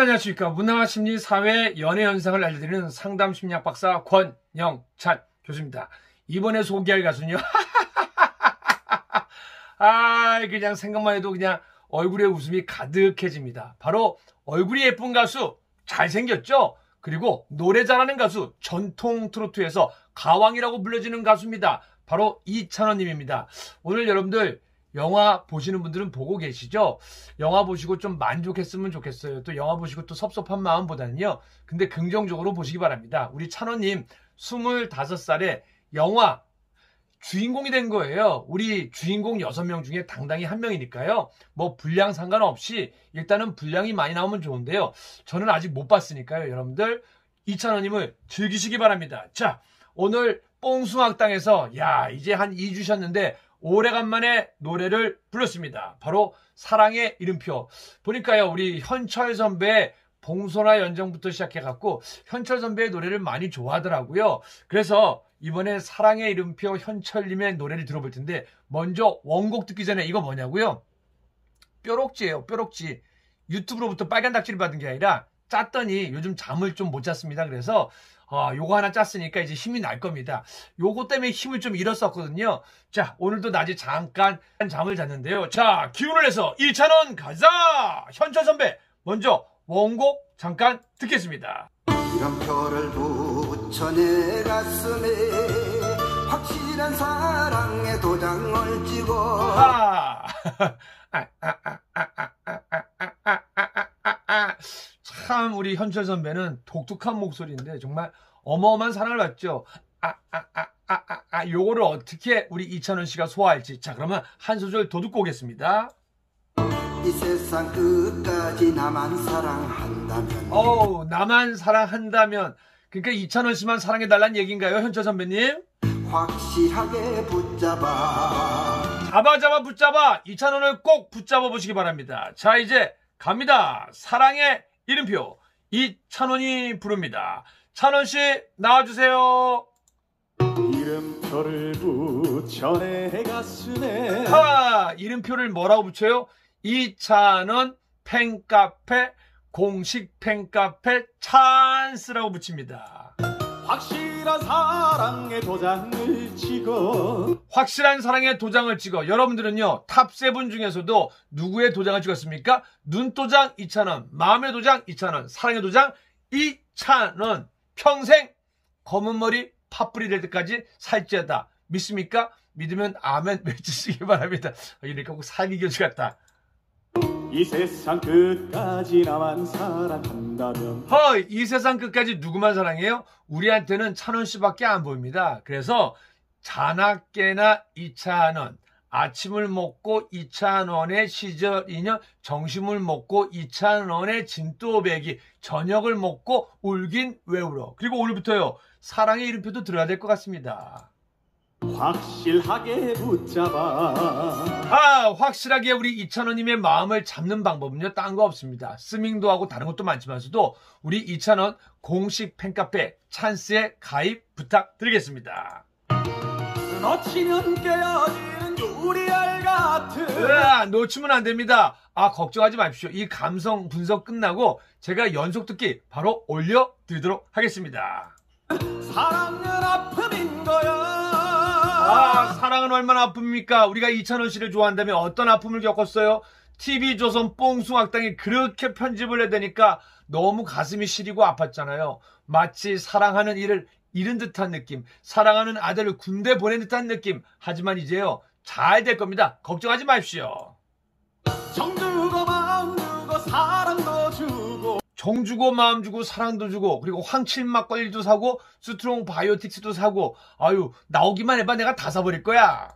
안녕하십니까 문화 심리 사회 연애 현상을 알려드리는 상담 심리학 박사 권영찬 교수입니다. 이번에 소개할 가수는요. 아 그냥 생각만 해도 그냥 얼굴에 웃음이 가득해집니다. 바로 얼굴이 예쁜 가수 잘생겼죠? 그리고 노래 잘하는 가수 전통 트로트에서 가왕이라고 불려지는 가수입니다. 바로 이찬원님입니다. 오늘 여러분들 영화 보시는 분들은 보고 계시죠? 영화 보시고 좀 만족했으면 좋겠어요. 또 영화 보시고 또 섭섭한 마음보다는요. 근데 긍정적으로 보시기 바랍니다. 우리 찬원님 25살에 영화 주인공이 된 거예요. 우리 주인공 6명 중에 당당히 한 명이니까요. 뭐 분량 상관없이 일단은 분량이 많이 나오면 좋은데요. 저는 아직 못 봤으니까요. 여러분들 이찬원님을 즐기시기 바랍니다. 자, 오늘 뽕숭악당에서 야 이제 한 2주 셨는데 오래간만에 노래를 불렀습니다. 바로 사랑의 이름표. 보니까요, 우리 현철 선배의 봉소나 연정부터 시작해갖고 현철 선배의 노래를 많이 좋아하더라고요. 그래서 이번에 사랑의 이름표 현철님의 노래를 들어볼 텐데 먼저 원곡 듣기 전에 이거 뭐냐고요? 뾰록지예요, 뾰록지. 유튜브로부터 빨간 닥지를 받은 게 아니라 짰더니 요즘 잠을 좀 못 잤습니다. 그래서 어, 요거 하나 짰으니까 이제 힘이 날 겁니다. 요거 때문에 힘을 좀 잃었었거든요. 자, 오늘도 낮에 잠깐 잠을 잤는데요. 자, 기운을 내서 1차원 가자! 현철 선배, 먼저 원곡 잠깐 듣겠습니다. 이름표를 붙여 내 가슴에 확실한 사랑의 도장을 찍어 아, 아, 아, 아, 아, 아, 아, 아, 아, 아, 아, 아. 참 우리 현철 선배는 독특한 목소리인데 정말 어마어마한 사랑을 받죠. 아, 아, 아, 아, 아, 아, 요거를 어떻게 우리 이찬원 씨가 소화할지. 자, 그러면 한 소절 더 듣고 오겠습니다. 이 세상 끝까지 나만 사랑한다면 어우, 나만 사랑한다면. 그러니까 이찬원 씨만 사랑해달라는 얘기인가요, 현철 선배님? 확실하게 붙잡아 잡아 잡아 붙잡아 이찬원을 꼭 붙잡아 보시기 바랍니다. 자 이제 갑니다. 사랑의 이름표 이찬원이 부릅니다. 찬원 씨 나와주세요. 이름표를 붙여 내 가슴에 하 이름표를 뭐라고 붙여요? 이찬원 팬카페 공식 팬카페 찬스라고 붙입니다. 확실한 사랑의 도장을 찍어. 확실한 사랑의 도장을 찍어. 여러분들은요 top seven 중에서도 누구의 도장을 찍었습니까? 눈도장 이찬원 마음의 도장 이찬원 사랑의 도장 2,000원. 평생 검은 머리 팥불이 될 때까지 살찌하다. 믿습니까? 믿으면 아멘 외치시기 바랍니다. 이러니까 꼭 사기 교수 같다 이 세상 끝까지 나만 사랑한다면 허이 이 세상 끝까지 누구만 사랑해요? 우리한테는 찬원 씨밖에 안 보입니다. 그래서 자나깨나 이찬원 아침을 먹고 이찬원의 시절이녀 점심을 먹고 이찬원의 진또배기 저녁을 먹고 울긴 왜 울어 그리고 오늘부터요 사랑의 이름표도 들어야 될 것 같습니다. 확실하게 붙잡아 아, 확실하게 우리 이찬원님의 마음을 잡는 방법은요, 딴 거 없습니다. 스밍도 하고 다른 것도 많지만서도 우리 이찬원 공식 팬카페 찬스에 가입 부탁드리겠습니다. 놓치면 깨어지는 유리알 같은 으아, 놓치면 안 됩니다. 아, 걱정하지 마십시오. 이 감성 분석 끝나고 제가 연속 듣기 바로 올려드리도록 하겠습니다. 사랑은 아픔인 거야 아, 사랑은 얼마나 아픕니까? 우리가 이찬원 씨를 좋아한다면 어떤 아픔을 겪었어요? TV조선 뽕숭악당이 그렇게 편집을 해대니까 너무 가슴이 시리고 아팠잖아요. 마치 사랑하는 이를 잃은 듯한 느낌, 사랑하는 아들을 군대 보낸 듯한 느낌. 하지만 이제요, 잘 될 겁니다. 걱정하지 마십시오. 정주 정 주고 마음 주고 사랑도 주고 그리고 황칠 막걸리도 사고 Strong Biotics도 사고 아유 나오기만 해봐 내가 다 사버릴 거야.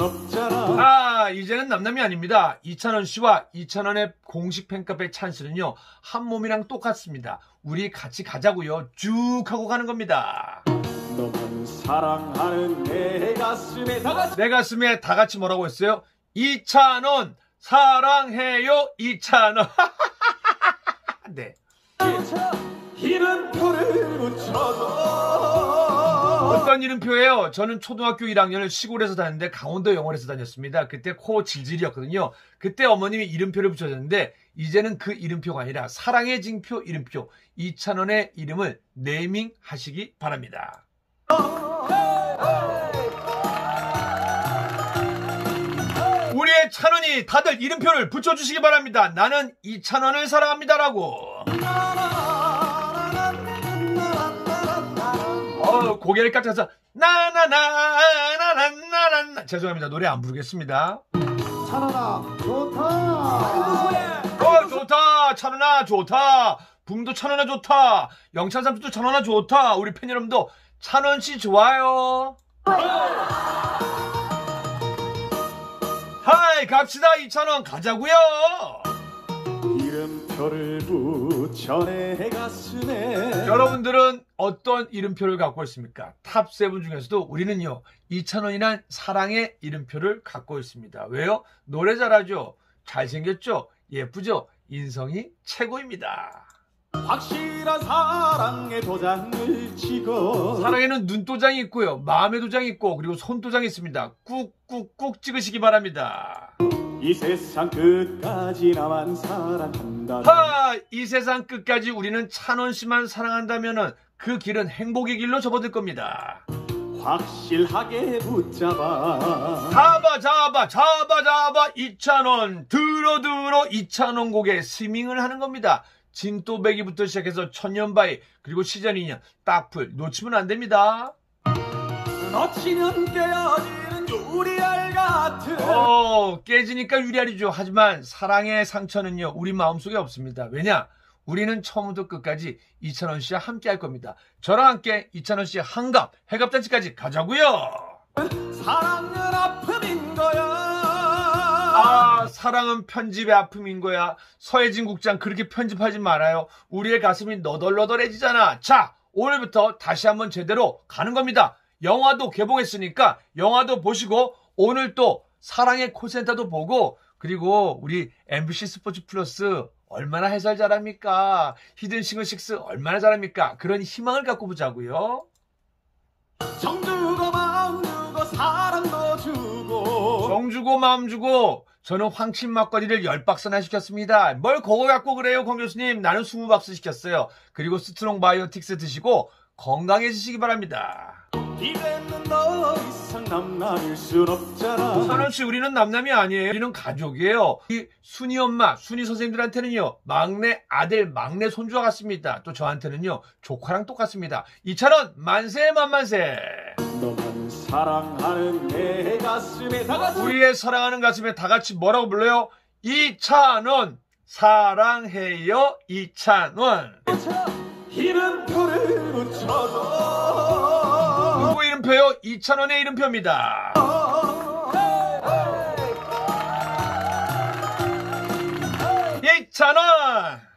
없잖아 아, 이제는 남남이 아닙니다. 이찬원 씨와 이찬원의 공식 팬카페 찬스는요, 한 몸이랑 똑같습니다. 우리 같이 가자고요. 쭉 하고 가는 겁니다. 너만 사랑하는 내 가슴에 다가 내 가슴에 다 같이 뭐라고 했어요? 이찬원, 사랑해요, 이찬원. 네. 어떤 이름표예요? 저는 초등학교 1학년을 시골에서 다녔는데 강원도 영월에서 다녔습니다. 그때 코 질질이었거든요. 그때 어머님이 이름표를 붙여줬는데 이제는 그 이름표가 아니라 사랑의 징표 이름표 이찬원의 이름을 네이밍 하시기 바랍니다. 찬원이 다들 이름표를 붙여주시기 바랍니다. 나는 이찬원을 사랑합니다라고. 어, 고개를 까딱해서 나나나나나나나 죄송합니다. 노래 안 부르겠습니다. 찬원아 좋다 어, 좋다. 찬원아 좋다. 붕도 찬원아 좋다. 영찬 삼촌도 찬원아 좋다. 우리 팬 여러분도 찬원 씨 좋아요. 하이 갑시다 이찬원 가자고요. 이름표를 붙여 내 가슴에 여러분들은 어떤 이름표를 갖고 있습니까? top seven 중에서도 우리는요, 이찬원이란 사랑의 이름표를 갖고 있습니다. 왜요? 노래 잘하죠? 잘생겼죠? 예쁘죠? 인성이 최고입니다. 확실한 사랑의 도장을 치고 사랑에는 눈도장이 있고요, 마음의 도장이 있고, 그리고 손도장이 있습니다. 꾹꾹꾹 찍으시기 바랍니다. 이 세상 끝까지 나만 사랑한다 하! 이 세상 끝까지 우리는 찬원 씨만 사랑한다면은 그 길은 행복의 길로 접어들 겁니다. 확실하게 붙잡아 잡아 잡아 잡아 잡아 2,000원 들어 들어 2,000원 곡에 스밍을 하는 겁니다. 진또배기부터 시작해서 천년바위 그리고 시전인연 딱풀 놓치면 안 됩니다. 놓치면 깨어지는 유리알 같은 어 깨지니까 유리알이죠. 하지만 사랑의 상처는요 우리 마음속에 없습니다. 왜냐? 우리는 처음부터 끝까지 이찬원 씨와 함께 할 겁니다. 저랑 함께 이찬원 씨의 한갑 해갑잔치까지 가자고요. 사랑은 아픔인 사랑은 편집의 아픔인 거야. 서혜진 국장 그렇게 편집하지 말아요. 우리의 가슴이 너덜너덜해지잖아. 자, 오늘부터 다시 한번 제대로 가는 겁니다. 영화도 개봉했으니까 영화도 보시고 오늘 또 사랑의 콜센터도 보고 그리고 우리 MBC 스포츠 플러스 얼마나 해설 잘합니까? 히든싱어 식스 얼마나 잘합니까? 그런 희망을 갖고 보자고요. 정주고 마음 주고 사랑도 주고 정 주고 마음 주고 저는 황칠 막걸리를 열 박스나 시켰습니다. 뭘 그거 갖고 그래요, 권 교수님? 나는 20박스 시켰어요. 그리고 Strong Biotics 드시고 건강해지시기 바랍니다. 이제는 더 이상 남남일 순 없잖아 찬원 씨, 우리는 남남이 아니에요. 우리는 가족이에요. 이 순이 엄마, 순이 선생님들한테는요, 막내 아들, 막내 손주와 같습니다. 또 저한테는요, 조카랑 똑같습니다. 이찬원, 만세, 만만세. 사랑하는 내 가슴에 다가서 우리의 사랑하는 가슴에 다 같이 뭐라고 불러요? 이찬원, 사랑해요, 이찬원. 이름표를 붙여줘 누구 이름표요? 이찬원의 이름표입니다. 이찬원!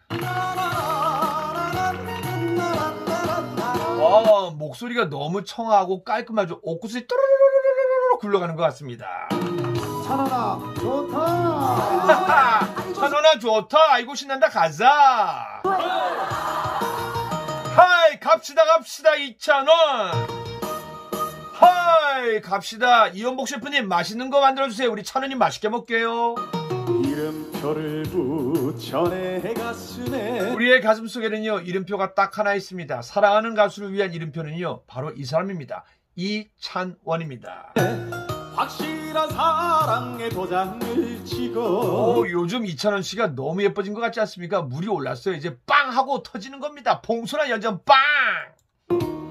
목소리가 너무 청아하고 깔끔하죠. 옥구슬이 또르르르르르르 굴러가는 것 같습니다. 찬원아 좋다 찬원아 좋다. 아이고 신난다. 가자. 하이 갑시다 갑시다 이찬원. 하이 갑시다. 이원복 셰프님 맛있는 거 만들어주세요. 우리 찬원님 맛있게 먹게요. 이름표를 붙 가슴에 우리의 가슴 속에는요 이름표가 딱 하나 있습니다. 사랑하는 가수를 위한 이름표는요 바로 이 사람입니다. 이찬원입니다. 확실한 사랑의 도장을 치고 오, 요즘 이찬원 씨가 너무 예뻐진 것 같지 않습니까? 물이 올랐어요. 이제 빵 하고 터지는 겁니다. 봉선한 연전 빵.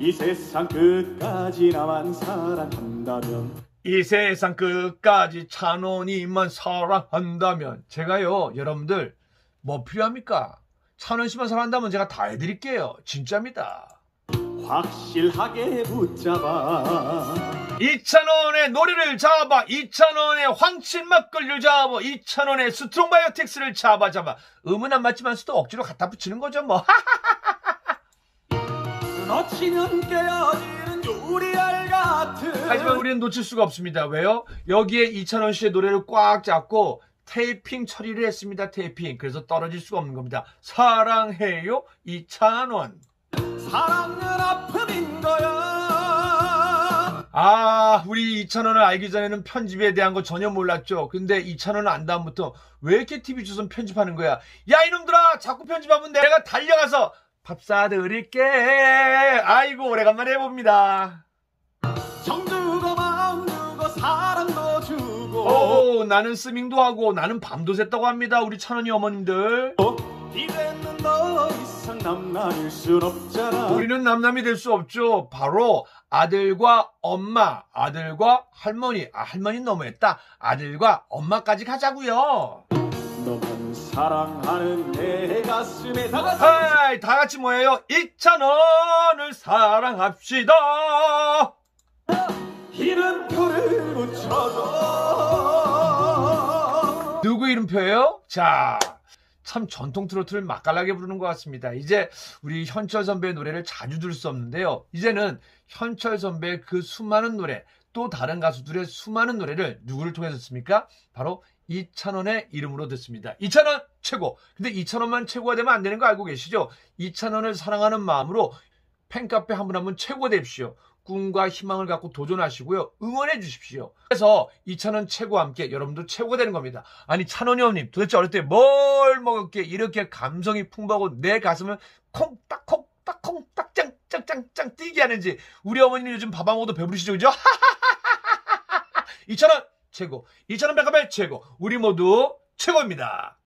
이 세상 끝까지 나만 사랑한다면 이 세상 끝까지 찬원이만 사랑한다면 제가요 여러분들 뭐 필요합니까? 찬원 씨만 사랑한다면 제가 다 해드릴게요. 진짜입니다. 확실하게 붙잡아 이찬원의 노래를 잡아 이찬원의 황칠 막걸리를 잡아 이찬원의 Strong Biotics를 잡아 잡아 음은 안 맞지만 수도 억지로 갖다 붙이는 거죠 뭐 놓치면 깨어지는 유리알 같은 하지만 우리는 놓칠 수가 없습니다 왜요? 여기에 이찬원 씨의 노래를 꽉 잡고 테이핑 처리를 했습니다 테이핑 그래서 떨어질 수가 없는 겁니다 사랑해요 이찬원 사랑은 아픔인 거야 아, 우리 이찬원을 알기 전에는 편집에 대한 거 전혀 몰랐죠. 근데 이찬원을 안 다음부터 왜 이렇게 TV 주선 편집하는 거야? 야, 이놈들아! 자꾸 편집하면 내가 달려가서 밥 사드릴게. 아이고, 오래간만에 해봅니다. 정주 오, 나는 스밍도 하고 나는 밤도 샜다고 합니다. 우리 찬원이 어머님들. 이제는 더 이상 남남일 순 없잖아 우리는 남남이 될 수 없죠. 바로 아들과 엄마, 아들과 할머니. 아, 할머니 너무했다. 아들과 엄마까지 가자고요. 너만 사랑하는 내 가슴에 다가서 하이, 다 같이 뭐예요? 이찬원을 사랑합시다. 이름표를 붙여줘 누구 이름표예요? 자, 참 전통 트로트를 맛깔나게 부르는 것 같습니다. 이제 우리 현철 선배의 노래를 자주 들을 수 없는데요. 이제는 현철 선배의 그 수많은 노래, 또 다른 가수들의 수많은 노래를 누구를 통해서 씁니까? 바로 이찬원의 이름으로 듣습니다. 이찬원 최고! 근데 이찬원만 최고가 되면 안 되는 거 알고 계시죠? 이찬원을 사랑하는 마음으로 팬카페 한 분 한 분 최고가 되십시오. 꿈과 희망을 갖고 도전하시고요. 응원해 주십시오. 그래서 이찬원 최고와 함께 여러분도 최고가 되는 겁니다. 아니 찬원이 형님 도대체 어릴 때 뭘 먹었기에 이렇게 감성이 풍부하고 내 가슴을 콩딱콩딱 콩딱 짱짱짱짱 뛰게 하는지 우리 어머니는 요즘 밥안 먹어도 배부르시죠 그죠? 이찬원 최고 이찬원 백합의 최고 우리 모두 최고입니다.